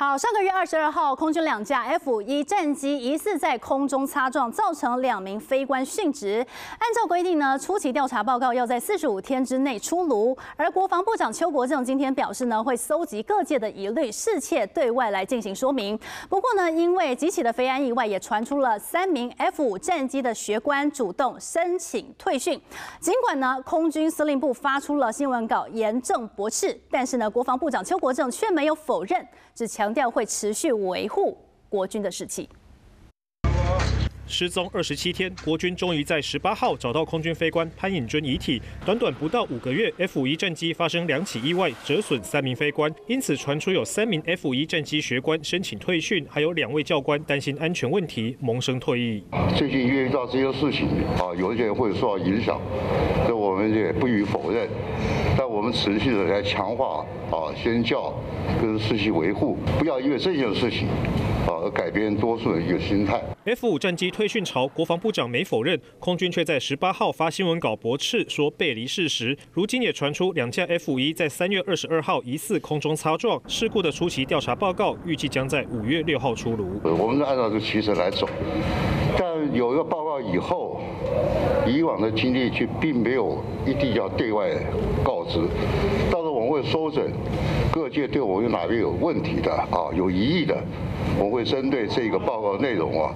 好，上个月二十二号，空军两架 F 一战机疑似在空中擦撞，造成两名飞官殉职。按照规定呢，初期调查报告要在四十五天之内出炉。而国防部长邱国正今天表示呢，会搜集各界的疑虑，视切对外来进行说明。不过呢，因为几起的飞安意外，也传出了三名 F 五战机的学官主动申请退训。尽管呢，空军司令部发出了新闻稿严正驳斥，但是呢，国防部长邱国正却没有否认，只强。强调会持续维护国军的士气。失踪二十七天，国军终于在十八号找到空军飞官潘颖尊遗体。短短不到五个月，F 一战机发生两起意外，折损三名飞官，因此传出有三名 F 一战机学官申请退训，还有两位教官担心安全问题萌生退役。最近遇到这些事情啊，有一些会受到影响，这我们也不予否认。但我们持续的来强化啊宣教跟士气维护，不要因为这件事情啊而改变多数人一个心态。F 五战机退训潮，国防部长没否认，空军却在十八号发新闻稿驳斥，说背离事实。如今也传出两架 F 一在三月二十二号疑似空中擦撞事故的初期调查报告，预计将在五月六号出炉。我们是按照这个趋势来走，但有一个报告以后，以往的经历却并没有一定要对外告知。到时候我们会收整各界对我有哪边有问题的啊，有疑义的，我会针对这个报告内容啊。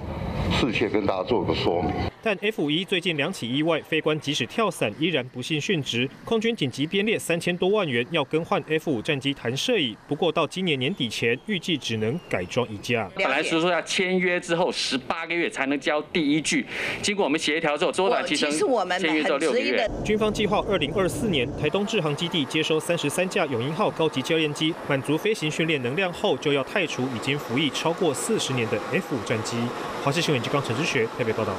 事先跟大家做个说明。但 F 一最近两起意外，飞官即使跳伞，依然不幸殉职。空军紧急编列三千多万元，要更换 F 五战机弹射椅。不过到今年年底前，预计只能改装一架。本来是说要签约之后十八个月才能交第一具，经过我们协调之后，缩短期程，签约之后六个月。军方计划二零二四年台东制航基地接收三十三架永鹰号高级教练机，满足飞行训练能量后，就要汰除已经服役超过四十年的 F 五战机。华视新闻，吉光城市学特别报道。